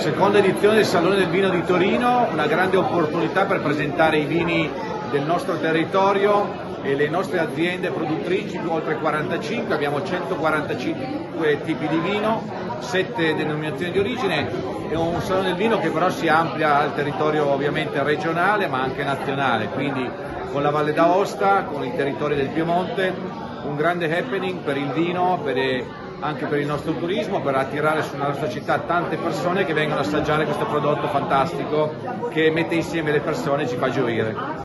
Seconda edizione del Salone del Vino di Torino, una grande opportunità per presentare i vini del nostro territorio e le nostre aziende produttrici, oltre 45, abbiamo 145 tipi di vino, 7 denominazioni di origine, è un salone del vino che però si amplia al territorio ovviamente regionale ma anche nazionale, quindi con la Valle d'Aosta, con i territori del Piemonte, un grande happening per il vino, per anche per il nostro turismo, per attirare sulla nostra città tante persone che vengono a assaggiare questo prodotto fantastico che mette insieme le persone e ci fa gioire.